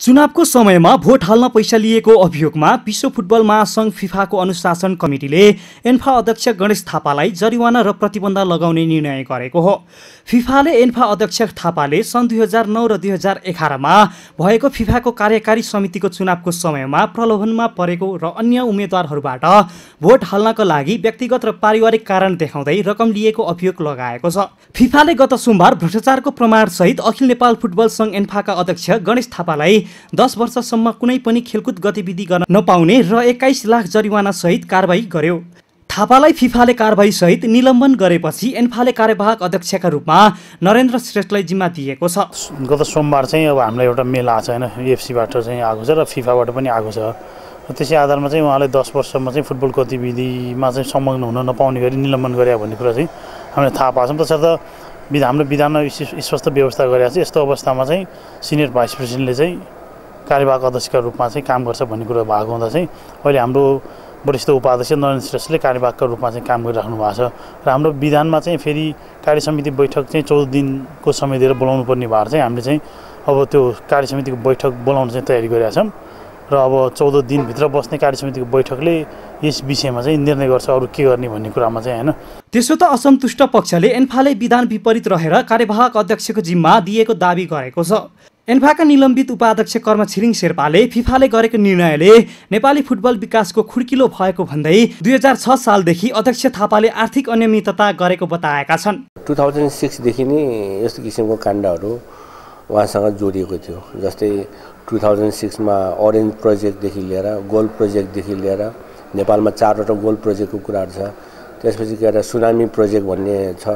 चुनावको समयमा भोट हाल्न पैसा लिएको अभियोगमा विश्व फुटबल महासङ्घ फिफाको अनुशासन कमिटीले एन्फा अध्यक्ष गणेश थापालाई जरिवाना र प्रतिबन्ध लगाउने निर्णय गरेको हो। फिफाले एन्फा अध्यक्ष थापाले सन् दुई हजार नौ र दुई हजार एघारमा भएको फिफाको कार्यकारी समितिको चुनावको समयमा प्रलोभनमा परेको र अन्य उम्मेद्वारहरूबाट भोट हाल्नका लागि व्यक्तिगत र पारिवारिक कारण देखाउँदै रकम लिएको अभियोग लगाएको छ। फिफाले गत सोमबार भ्रष्टाचारको प्रमाणसहित अखिल नेपाल फुटबल सङ्घ एन्फाका अध्यक्ष गणेश थापालाई दस वर्षसम्म कुनै पनि खेलकुद गतिविधि गर्न नपाउने र एक्काइस लाख जरिवाना सहित कारवाही गर्यो। थापालाई फिफाले कारवाही सहित निलम्बन गरेपछि एन्फाले कार्यवाहक अध्यक्षका रूपमा नरेन्द्र श्रेष्ठलाई जिम्मा दिएको छ। गत सोमबार चाहिँ अब हामीलाई एउटा मेल आएको छ होइन एफसीबाट चाहिँ आएको छ र फिफाबाट पनि आएको छ। त्यसै आधारमा चाहिँ उहाँलाई दस वर्षमा चाहिँ फुटबल गतिविधिमा चाहिँ संलग्न हुन नपाउने गरी निलम्बन गरे भन्ने कुरा चाहिँ हामीले थाहा पाएको छौँ। तसर्थ हाम्रो विधानमा स्पष्ट व्यवस्था गरेको छ। यस्तो अवस्थामा चाहिँ सिनियर भाइस प्रेसिडेन्टले चाहिँ कार्यवाहक अध्यक्षका रूपमा चाहिँ काम गर्छ भन्ने कुरो भएको हुँदा चाहिँ अहिले हाम्रो वरिष्ठ उपाध्यक्ष नरेन्द्र श्रेष्ठले कार्यवाहकका रूपमा चाहिँ काम गरिराख्नु भएको छ र हाम्रो विधानमा चाहिँ फेरि कार्य समिति बैठक चाहिँ चौध दिनको समय दिएर बोलाउनु पर्ने भएर चाहिँ हामीले चाहिँ अब त्यो कार्य समितिको बैठक बोलाउन चाहिँ तयारी गरेका छौँ र अब चौध दिनभित्र बस्ने कार्य समितिको बैठकले यस विषयमा चाहिँ निर्णय गर्छ अरू के गर्ने भन्ने कुरामा चाहिँ होइन। त्यसो त असन्तुष्ट पक्षले एन्फाले विधान विपरीत रहेर कार्यवाहक अध्यक्षको जिम्मा दिएको दावी गरेको छ। एन्फाका निलम्बित उपाध्यक्ष कर्म छिरिङ शेर्पाले फिफाले गरेको निर्णयले नेपाली फुटबल विकासको खुड्किलो भएको भन्दै दुई हजार छ सालदेखि अध्यक्ष थापाले आर्थिक अनियमितता गरेको बताएका छन्। टु थाउजन्ड सिक्सदेखि नै यस्तो किसिमको काण्डहरू उहाँसँग जोडिएको थियो। जस्तै टु थाउजन्ड सिक्समा अरेन्ज प्रोजेक्टदेखि लिएर गोल्ड प्रोजेक्टदेखि लिएर नेपालमा चारवटा गोल्ड प्रोजेक्टको कुराहरू छ। त्यसपछि गएर सुनामी प्रोजेक्ट भन्ने छ।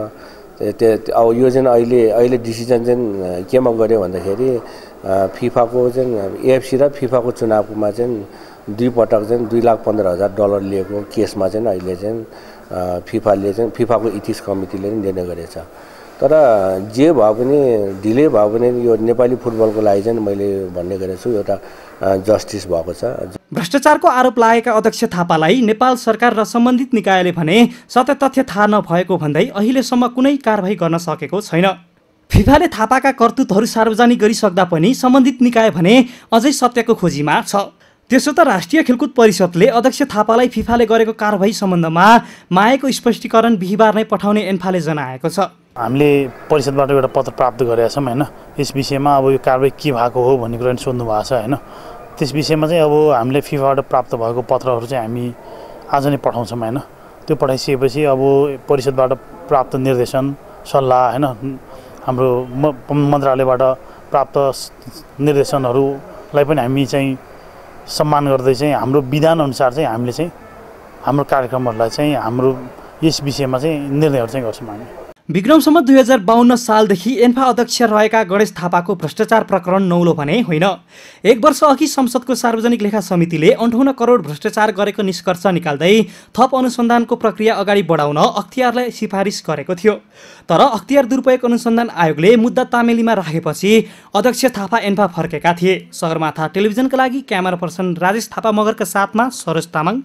त्यो अब यो चाहिँ अहिले अहिले डिसिजन चाहिँ केमा गऱ्यो भन्दाखेरि फिफाको चाहिँ एएफसी र फिफाको चुनावमा चाहिँ दुई पटक चाहिँ दुई लाख पन्ध्र हजार डलर लिएको केसमा चाहिँ अहिले चाहिँ फिफाले चाहिँ फिफाको इथिक्स कमिटीले निर्णय गरेछ। तर जे भए पनि ढिलै भए पनि यो नेपाली फुटबलको लागि चाहिँ मैले भन्ने गरेको छु एउटा जस्टिस भएको छ। भ्रष्टाचारको आरोप लागेका अध्यक्ष थापालाई नेपाल सरकार र सम्बन्धित निकायले भने सत्य तथ्य थाहा नभएको भन्दै अहिलेसम्म कुनै कारवाही गर्न सकेको छैन। फिफाले थापाका कर्तुतहरू सार्वजनिक गरिसक्दा पनि सम्बन्धित निकाय भने अझै सत्यको खोजीमा छ। त्यसो त राष्ट्रिय खेलकुद परिषदले अध्यक्ष थापालाई फिफाले गरेको कारवाही सम्बन्धमा माएको स्पष्टीकरण बिहिबार नै पठाउने एन्फाले जनाएको छ। हामीले परिषदबाट एउटा पत्र प्राप्त गरेका छौँ होइन? यस विषयमा अब यो कारवाही के भएको हो भन्ने कुरा सोध्नु भएको छ होइन? त्यस विषयमा चाहिँ अब हामीले फिफाबाट प्राप्त भएको पत्रहरू चाहिँ हामी आज नै पठाउँछौँ होइन? त्यो पठाइसकेपछि अब परिषदबाट प्राप्त निर्देशन सल्लाह होइन? हाम्रो मन्त्रालयबाट प्राप्त निर्देशनहरूलाई पनि हामी चाहिँ सम्मान गर्दै चाहिँ हाम्रो विधानअनुसार चाहिँ हामीले चाहिँ हाम्रो कार्यक्रमहरूलाई चाहिँ हाम्रो यस विषयमा चाहिँ निर्णयहरू चाहिँ गर्छौँ हामी। विक्रमसम्म दुई हजार बाहन्न सालदेखि एन्फा अध्यक्ष रहेका गणेश थापाको भ्रष्टाचार प्रकरण नौलो भने होइन। एक वर्ष अघि संसदको सार्वजनिक लेखा समितिले अन्ठाउन्न करोड भ्रष्टाचार गरेको निष्कर्ष निकाल्दै थप अनुसन्धानको प्रक्रिया अगाडि बढाउन अख्तियारलाई सिफारिस गरेको थियो। तर अख्तियार दुरुपयोग अनुसन्धान आयोगले मुद्दा तामेलीमा राखेपछि अध्यक्ष थापा एन्फा फर्केका थिए। सगरमाथा टेलिभिजनका लागि क्यामेरा पर्सन राजेश थापा मगरका साथमा सरोज तामाङ।